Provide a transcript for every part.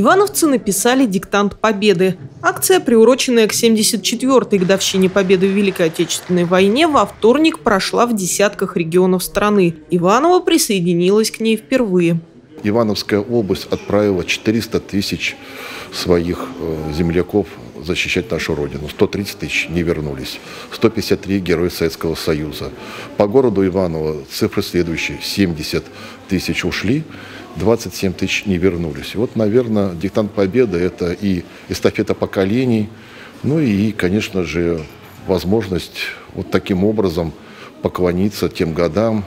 Ивановцы написали «Диктант Победы». Акция, приуроченная к 74-й годовщине Победы в Великой Отечественной войне, во вторник прошла в десятках регионов страны. Иваново присоединилась к ней впервые. Ивановская область отправила 400 тысяч своих э, земляков защищать нашу Родину. 130 тысяч не вернулись. 153 героя Советского Союза. По городу Иваново цифры следующие. 70 тысяч ушли, 27 тысяч не вернулись. Вот, наверное, диктант победы – это и эстафета поколений, ну и, конечно же, возможность вот таким образом поклониться тем годам,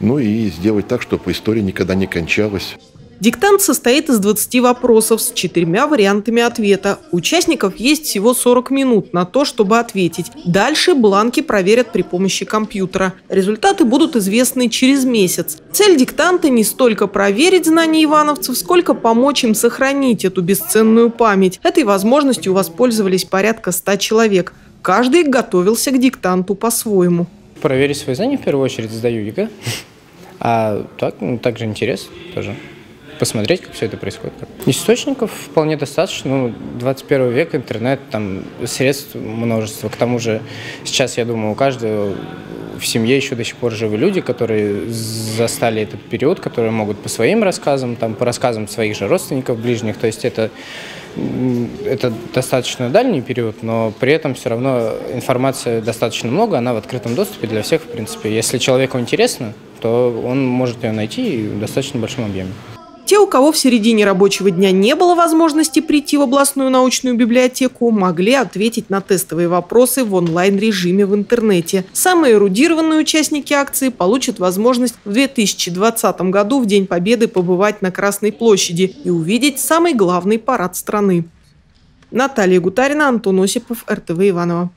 ну и сделать так, чтобы история никогда не кончалась. Диктант состоит из 20 вопросов с четырьмя вариантами ответа. У участников есть всего 40 минут на то, чтобы ответить. Дальше бланки проверят при помощи компьютера. Результаты будут известны через месяц. Цель диктанта не столько проверить знания ивановцев, сколько помочь им сохранить эту бесценную память. Этой возможностью воспользовались порядка 100 человек. Каждый готовился к диктанту по-своему. Проверить свои знания в первую очередь сдаю ЕГЭ. А так, ну, также интерес тоже посмотреть, как все это происходит. Источников вполне достаточно. Ну, 21 век, интернет, там средств множество. К тому же сейчас, я думаю, у каждого в семье еще до сих пор живы люди, которые застали этот период, которые могут по своим рассказам, там, по рассказам своих же родственников, ближних. То есть это, это достаточно дальний период, но при этом все равно информации достаточно много, она в открытом доступе для всех, в принципе. Если человеку интересно, то он может ее найти в достаточно большом объеме. Те, у кого в середине рабочего дня не было возможности прийти в областную научную библиотеку, могли ответить на тестовые вопросы в онлайн-режиме в интернете. Самые эрудированные участники акции получат возможность в 2020 году в День Победы побывать на Красной площади и увидеть самый главный парад страны. Наталья Гутарина, Антон Осипов, РТВ Иванова.